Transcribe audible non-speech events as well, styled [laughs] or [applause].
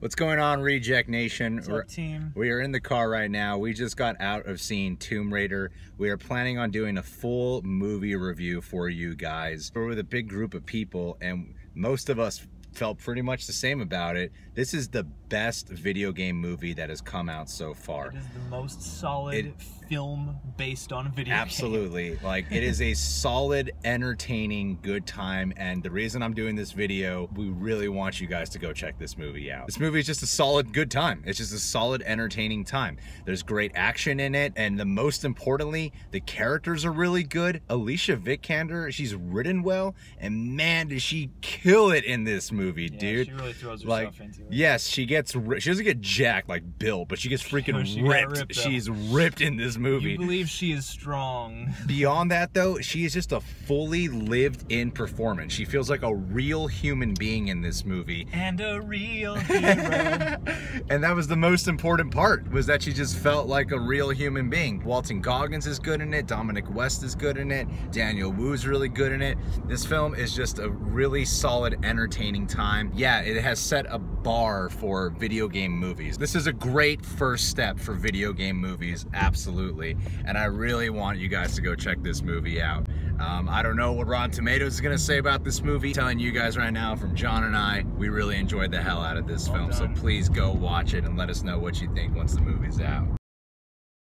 What's going on, Reject Nation? Up, team? We are in the car right now. We just got out of seeing Tomb Raider. We are planning on doing a full movie review for you guys. We're with a big group of people, and most of us felt pretty much the same about it. This is the best video game movie that has come out so far. It is the most solid It- film based on video game. Absolutely. Like it is a solid, entertaining, good time. And the reason I'm doing this video, we really want you guys to go check this movie out. This movie is just a solid, good time. It's just a solid, entertaining time. There's great action in it. And the most importantly, the characters are really good. Alicia Vikander, she's written well. And man, does she kill it in this movie, Yeah, dude. She really throws like into it. yes she gets ri- she doesn't get jacked like bill but she gets [laughs] freaking she ripped, ripped, she's ripped in this movie You believe she is strong. [laughs] Beyond that, though, she is just a fully lived in performance. She feels like a real human being in this movie. And a real [laughs] hero. and that was the most important part, was that she just felt like a real human being. Walton Goggins is good in it, Dominic West is good in it, Daniel Wu's really good in it. This film is just a really solid, entertaining time. Yeah, it has set a bar for video game movies. This is a great first step for video game movies, absolutely. And I really want you guys to go check this movie out. Um, I don't know what Rotten Tomatoes is gonna say about this movie. telling you guys right now from John and I, we really enjoyed the hell out of this Well film. So please go watch it and let us know what you think once the movie's out.